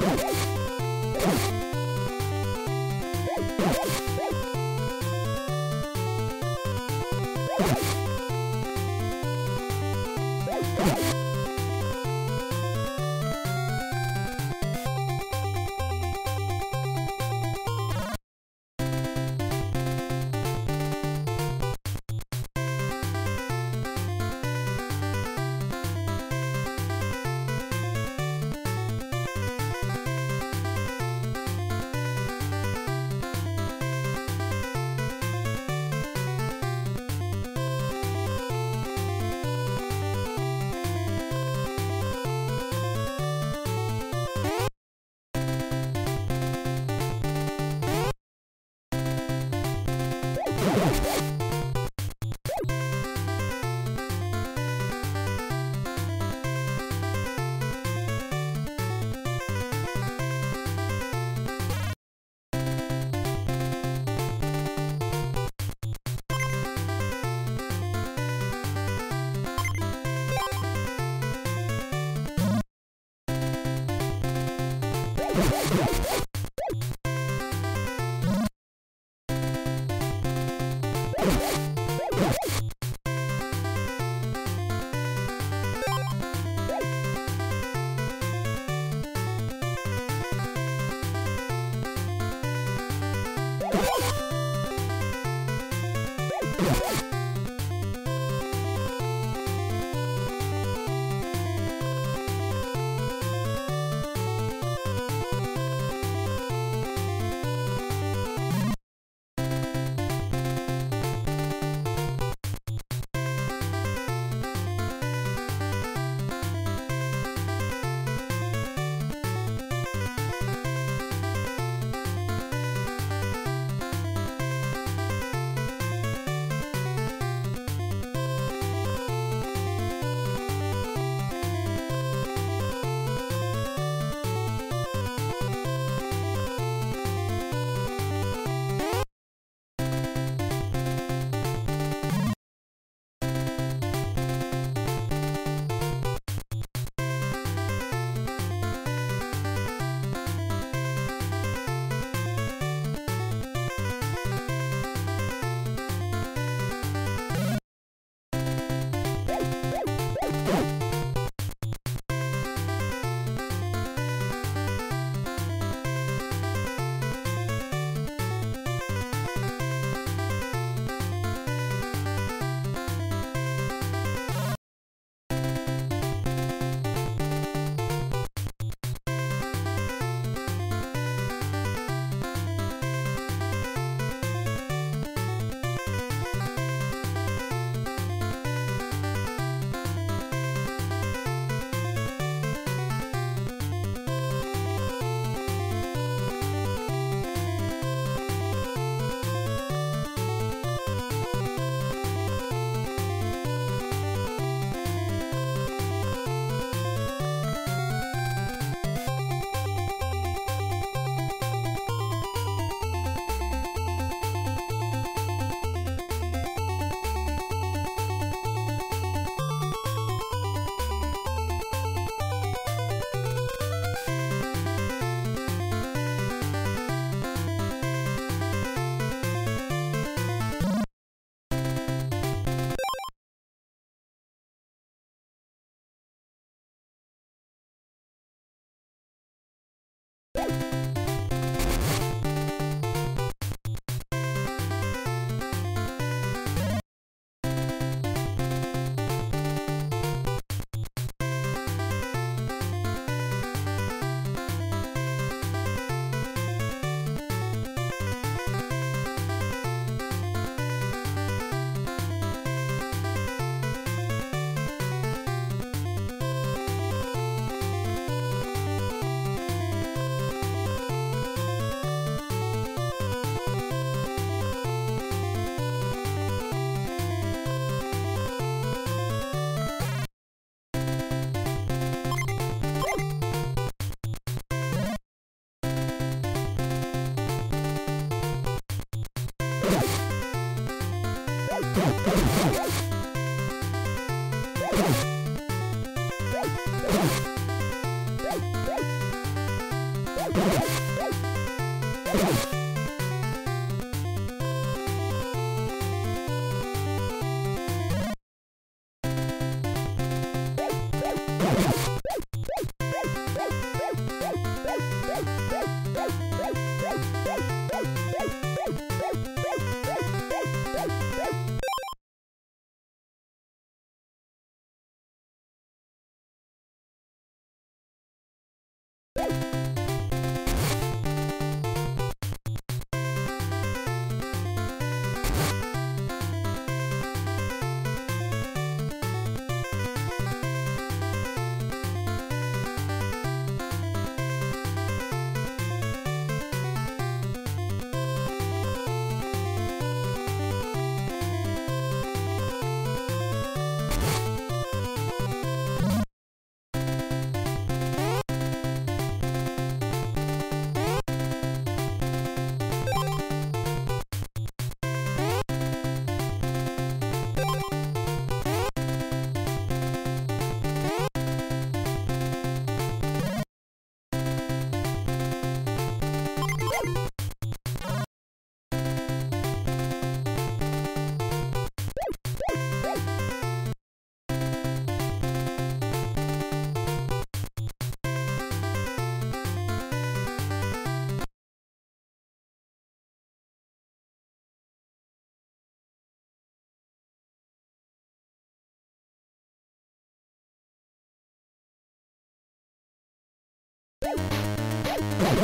you you Yeah. you Oh.